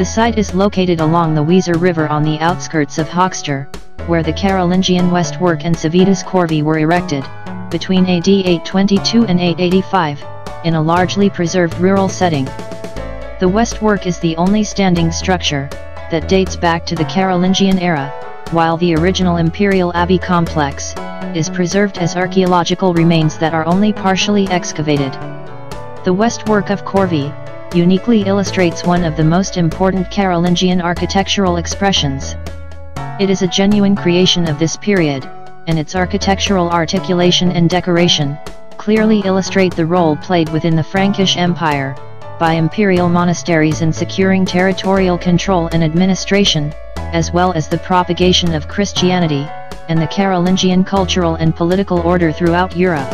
The site is located along the Weser River on the outskirts of Höxter, where the Carolingian Westwork and Civitas Corvey were erected, between AD 822 and 885, in a largely preserved rural setting. The Westwork is the only standing structure, that dates back to the Carolingian era, while the original imperial abbey complex, is preserved as archaeological remains that are only partially excavated. The Westwork of Corvey, uniquely illustrates one of the most important Carolingian architectural expressions. It is a genuine creation of this period, and its architectural articulation and decoration, clearly illustrate the role played within the Frankish Empire, by imperial monasteries in securing territorial control and administration, as well as the propagation of Christianity, and the Carolingian cultural and political order throughout Europe.